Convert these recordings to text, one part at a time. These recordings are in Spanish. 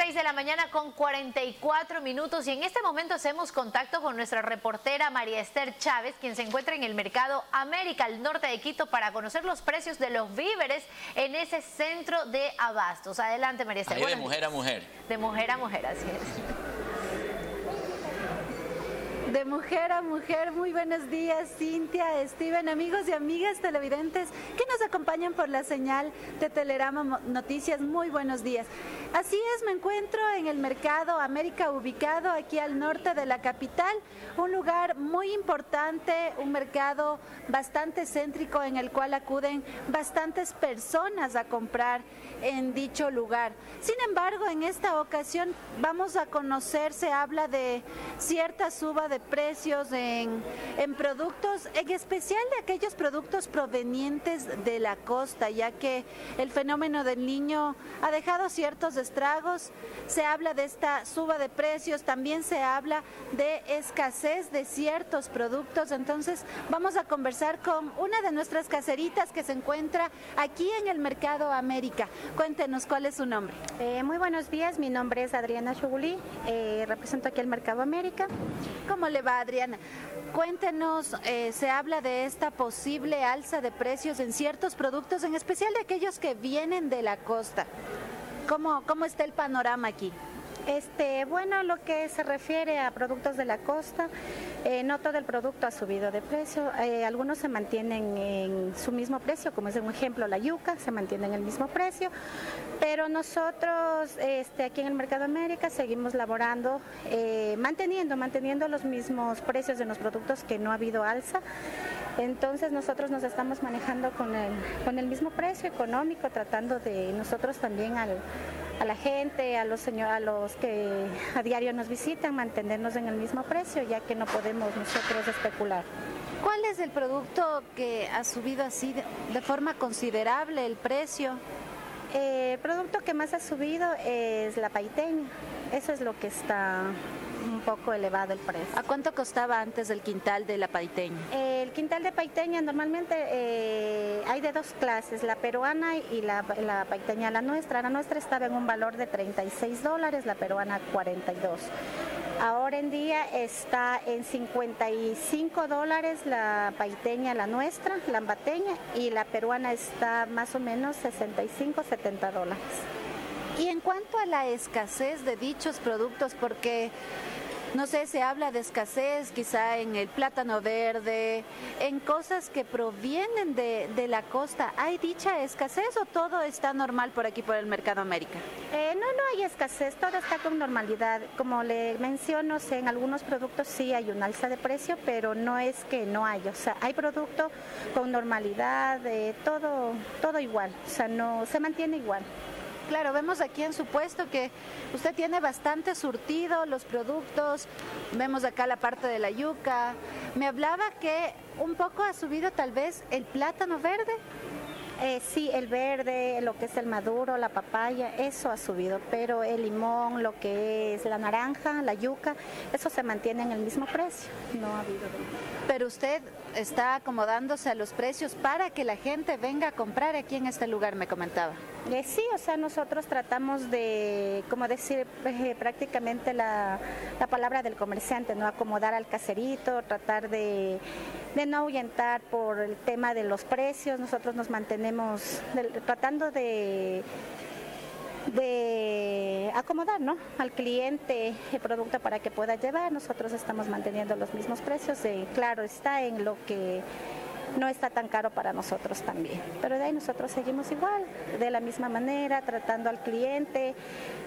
6 de la mañana con 44 minutos y en este momento hacemos contacto con nuestra reportera María Esther Chávez, quien se encuentra en el mercado América, al norte de Quito, para conocer los precios de los víveres en ese centro de abastos. Adelante, María Esther. de mujer a mujer. De mujer a mujer, así es. De mujer a mujer, muy buenos días Cintia, Steven, amigos y amigas televidentes que nos acompañan por la señal de Telerama Noticias, muy buenos días. Así es, me encuentro en el mercado América ubicado aquí al norte de la capital, un lugar muy importante, un mercado bastante céntrico en el cual acuden bastantes personas a comprar en dicho lugar. Sin embargo, en esta ocasión vamos a conocer, se habla de cierta suba de precios en, en productos, en especial de aquellos productos provenientes de la costa, ya que el fenómeno del niño ha dejado ciertos estragos. Se habla de esta suba de precios, también se habla de escasez de ciertos productos. Entonces, vamos a conversar con una de nuestras caseritas que se encuentra aquí en el Mercado América. Cuéntenos cuál es su nombre. Eh, muy buenos días, mi nombre es Adriana Chugulí, eh, represento aquí el Mercado América. ¿Cómo le va Adriana? Cuéntenos, eh, se habla de esta posible alza de precios en ciertos productos, en especial de aquellos que vienen de la costa. ¿Cómo, cómo está el panorama aquí? Este, bueno, lo que se refiere a productos de la costa, eh, no todo el producto ha subido de precio. Eh, algunos se mantienen en su mismo precio, como es un ejemplo la yuca, se mantiene en el mismo precio. Pero nosotros este, aquí en el Mercado América seguimos laborando, eh, manteniendo, manteniendo los mismos precios de los productos que no ha habido alza. Entonces nosotros nos estamos manejando con el, con el mismo precio económico, tratando de nosotros también al a la gente, a los, señor, a los que a diario nos visitan, mantenernos en el mismo precio, ya que no podemos nosotros especular. ¿Cuál es el producto que ha subido así de, forma considerable el precio? Eh, el producto que más ha subido es la paiteña. Eso es lo que está un poco elevado el precio. ¿A cuánto costaba antes el quintal de la paiteña? El quintal de paiteña normalmente eh, hay de dos clases, la peruana y la, la, paiteña, la nuestra. La nuestra estaba en un valor de 36 dólares, la peruana 42. Ahora en día está en 55 dólares la paiteña, la nuestra, la ambateña, y la peruana está más o menos 65, 70 dólares. Y en cuanto a la escasez de dichos productos, porque no sé, se habla de escasez quizá en el plátano verde, en cosas que provienen de, la costa. ¿Hay dicha escasez o todo está normal por aquí, por el Mercado América? Eh, no, no hay escasez, todo está con normalidad. Como le menciono, en algunos productos sí hay un alza de precio, pero no es que no hay. O sea, hay producto con normalidad, eh, todo, todo igual, o sea, no, se mantiene igual. Claro, vemos aquí en su puesto que usted tiene bastante surtido los productos, vemos acá la parte de la yuca. Me hablaba que un poco ha subido tal vez el plátano verde. Eh, sí, el verde, lo que es el maduro, la papaya, eso ha subido, pero el limón, lo que es la naranja, la yuca, eso se mantiene en el mismo precio. No ha habido. Pero usted está acomodándose a los precios para que la gente venga a comprar aquí en este lugar, me comentaba. Eh, sí, o sea, nosotros tratamos de, como decir, eh, prácticamente la, la, palabra del comerciante, no acomodar al caserito, tratar de, de no ahuyentar por el tema de los precios. Nosotros nos mantenemos tratando de de acomodar ¿no? al cliente el producto para que pueda llevar. Nosotros estamos manteniendo los mismos precios. y claro, está en lo que no está tan caro para nosotros también. Pero de ahí nosotros seguimos igual, de la misma manera, tratando al cliente.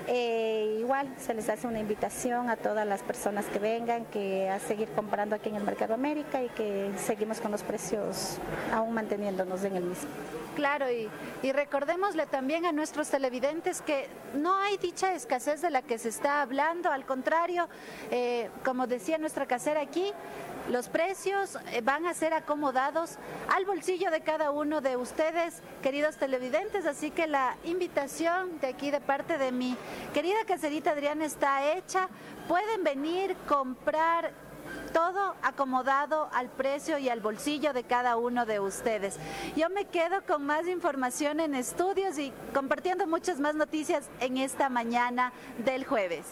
Eh, igual se les hace una invitación a todas las personas que vengan, que a seguir comprando aquí en el Mercado América y que seguimos con los precios aún manteniéndonos en el mismo. Claro, y, recordémosle también a nuestros televidentes que no hay dicha escasez de la que se está hablando, al contrario, eh, como decía nuestra casera aquí, los precios eh, van a ser acomodados al bolsillo de cada uno de ustedes, queridos televidentes, así que la invitación de aquí de parte de mi querida caserita Adriana está hecha. Pueden venir, comprar todo acomodado al precio y al bolsillo de cada uno de ustedes. Yo me quedo con más información en estudios y compartiendo muchas más noticias en esta mañana del jueves.